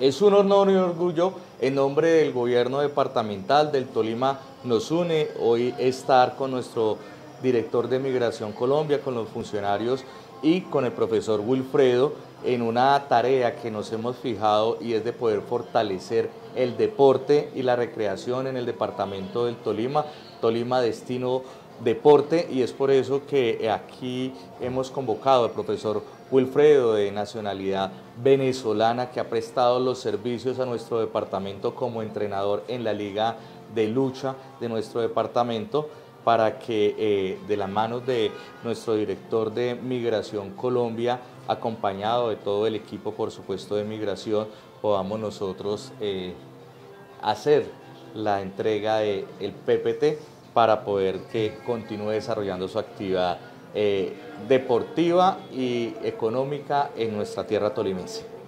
Es un honor y un orgullo en nombre del gobierno departamental del Tolima nos une hoy estar con nuestro director de Migración Colombia, con los funcionarios y con el profesor Wilfredo en una tarea que nos hemos fijado y es de poder fortalecer el deporte y la recreación en el departamento del Tolima, Tolima destino deporte y es por eso que aquí hemos convocado al profesor Wilfredo de nacionalidad venezolana que ha prestado los servicios a nuestro departamento como entrenador en la liga de lucha de nuestro departamento para que eh, de la mano de nuestro director de Migración Colombia, acompañado de todo el equipo, por supuesto, de Migración, podamos nosotros eh, hacer la entrega del PPT para poder que continúe desarrollando su actividad eh, deportiva y económica en nuestra tierra tolimense.